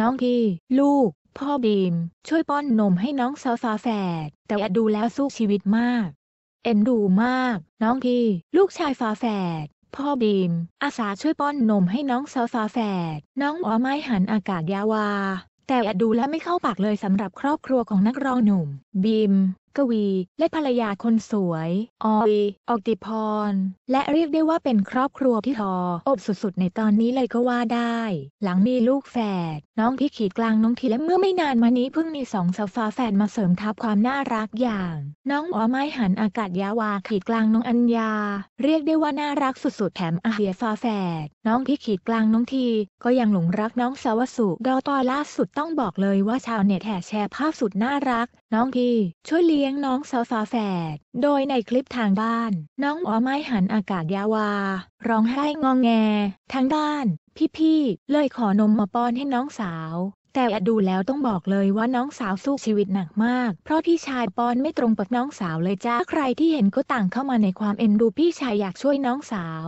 น้องพี่ ลูก พ่อบีม ช่วยป้อนนมให้น้องสาวฝาแฝด แต่ดูแล้วสู้ชีวิตมาก เอ็นดูมาก น้องพี่ ลูกชายฝาแฝด พ่อบีม อาสาช่วยป้อนนมให้น้องสาวฝาแฝด น้องอ๋อไม้หันอากาศยาวา แต่ดูแล้วไม่เข้าปากเลยสำหรับครอบครัวของนักร้องหนุ่ม บีม กวี และภรรยาคนสวย ออยออกติพร และเรียกได้ว่าเป็นครอบครัวที่ทออบสุดๆ ในตอนนี้เลยก็ว่าได้ หลังมีลูกแฝด น้องที่ขีดกลางน้องทีและเมื่อไม่นานมานี้เพิ่งมีสองสาวฟ้าแฝดมาเสริมทับความน่ารักอย่าง น้องอ๋อไม้หันอากาศยาวาขีดกลางน้องอัญญา เรียกได้ว่าน่ารักสุดๆ แถมอาเฮียฟ้าแฝด น้องที่ขีดกลางน้องที ก็ยังหลงรักน้องสาวสุดอตอล่าสุดต้องบอกเลยว่าชาวเน็ตแห่แชร์ภาพสุดน่ารัก น้องทีช่วยเลี้ยี้ยงน้องสาวฟ้าแฝด โดยในคลิปทางบ้าน น้องอ๋อไม้หันอากาศยาวา ร้องไห้งองแง ทางด้าน พี่ๆ เลยขอนมมาป้อนให้น้องสาว แต่ดูแล้วต้องบอกเลยว่าน้องสาวสู้ชีวิตหนักมาก เพราะพี่ชายป้อนไม่ตรงกับน้องสาวเลยจ้า ใครที่เห็นก็ต่างเข้ามาในความเอ็นดูพี่ชายอยากช่วยน้องสาว